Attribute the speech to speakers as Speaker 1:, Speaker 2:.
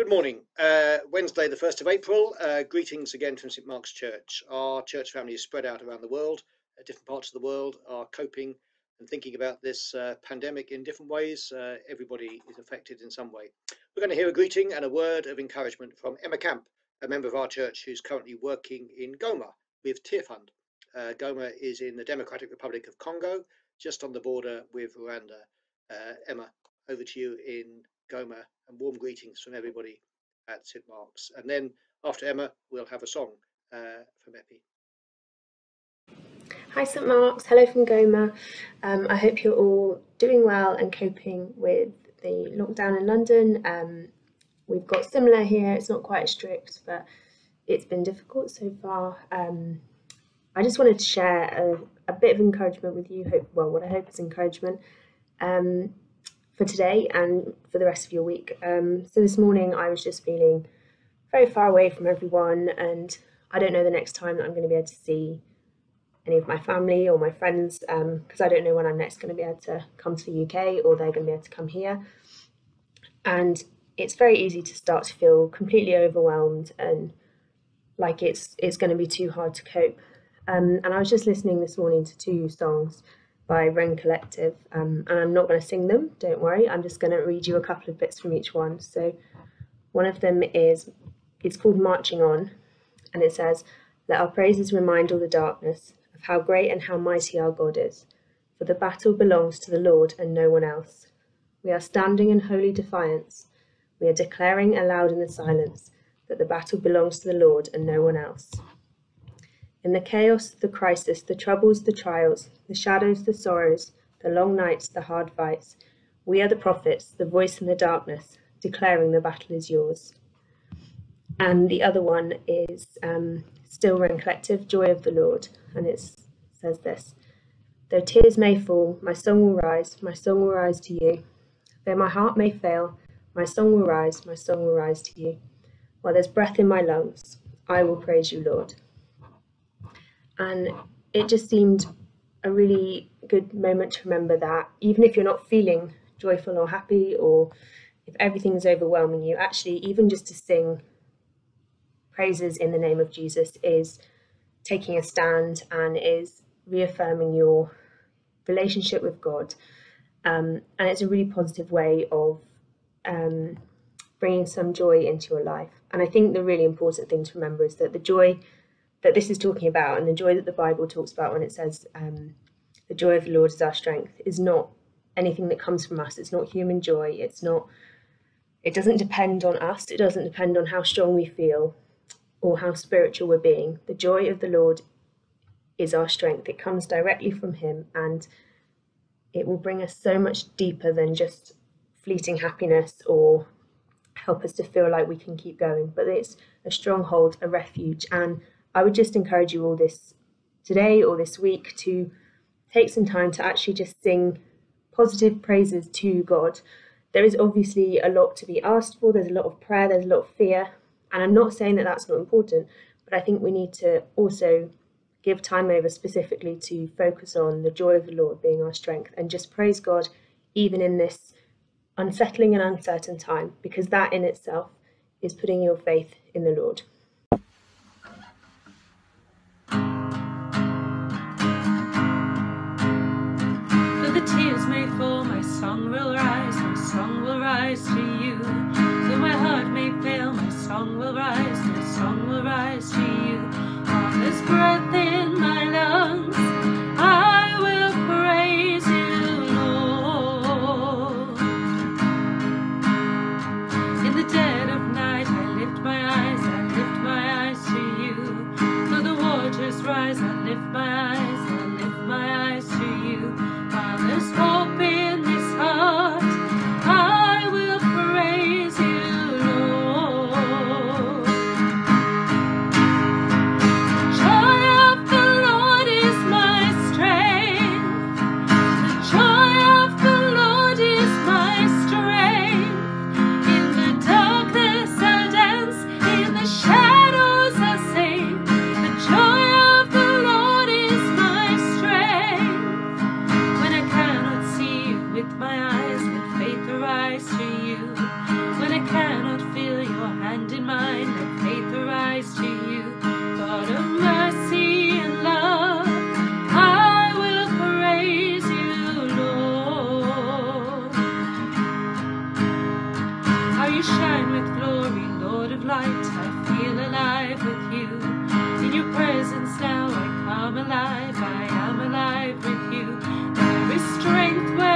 Speaker 1: Good morning. Uh, Wednesday, the 1st of April. Uh, greetings again from St Mark's Church. Our church family is spread out around the world. Uh, different parts of the world are coping and thinking about this uh, pandemic in different ways. Uh, everybody is affected in some way. We're going to hear a greeting and a word of encouragement from Emma Camp, a member of our church who's currently working in Goma with Tearfund. Uh, Goma is in the Democratic Republic of Congo, just on the border with Rwanda. Emma, over to you in Goma and warm greetings from everybody at St Mark's. And then after Emma, we'll have a song uh, from Eppie.
Speaker 2: Hi St Mark's, hello from Goma. Um, I hope you're all doing well and coping with the lockdown in London. Um, we've got similar here, it's not quite strict, but it's been difficult so far. Um, I just wanted to share a, a, bit of encouragement with you, hope, well, what I hope is encouragement. Um, for today and for the rest of your week. Um, so this morning I was just feeling very far away from everyone, and I don't know the next time that I'm going to be able to see any of my family or my friends because um, I don't know when I'm next going to be able to come to the UK or they're going to be able to come here. And it's very easy to start to feel completely overwhelmed and like it's it's going to be too hard to cope. Um, and I was just listening this morning to two songs by Rend Collective, um, and I'm not going to sing them, don't worry, I'm just going to read you a couple of bits from each one. So one of them is, it's called Marching On, and it says, Let our praises remind all the darkness of how great and how mighty our God is, for the battle belongs to the Lord and no one else. We are standing in holy defiance. We are declaring aloud in the silence that the battle belongs to the Lord and no one else. In the chaos, the crisis, the troubles, the trials, the shadows, the sorrows, the long nights, the hard fights, we are the prophets, the voice in the darkness, declaring the battle is yours. And the other one is um, Still Rend Collective, Joy of the Lord. And it says this Though tears may fall, my song will rise, my song will rise to you. Though my heart may fail, my song will rise, my song will rise to you. While there's breath in my lungs, I will praise you, Lord and it just seemed a really good moment to remember that even if you're not feeling joyful or happy or if everything's overwhelming you actually even just to sing praises in the name of jesus is taking a stand and is reaffirming your relationship with god. Um, and it's a really positive way of um, bringing some joy into your life. And i think the really important thing to remember is that the joy that this is talking about and the joy that the Bible talks about when it says um, the joy of the Lord is our strength is not anything that comes from us. It's not human joy. It's not. It doesn't depend on us. It doesn't depend on how strong we feel or how spiritual we're being. The joy of the Lord is our strength. It comes directly from Him and it will bring us so much deeper than just fleeting happiness or help us to feel like we can keep going. But it's a stronghold, a refuge, and I would just encourage you all this today or this week to take some time to actually just sing positive praises to God. There is obviously a lot to be asked for, there's a lot of prayer, there's a lot of fear, and I'm not saying that that's not important, but I think we need to also give time over specifically to focus on the joy of the Lord being our strength and just praise God even in this unsettling and uncertain time, because that in itself is putting your faith in the Lord.
Speaker 3: Song will rise, my song will rise to you. Though my heart may fail, my song will rise, my song will rise to you. While this breath I come alive. I am alive with you. There is strength.